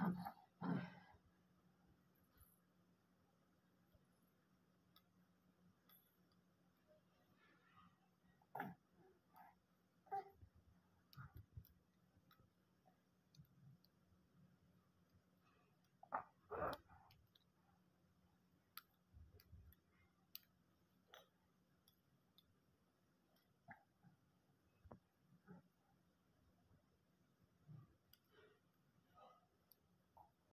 Um,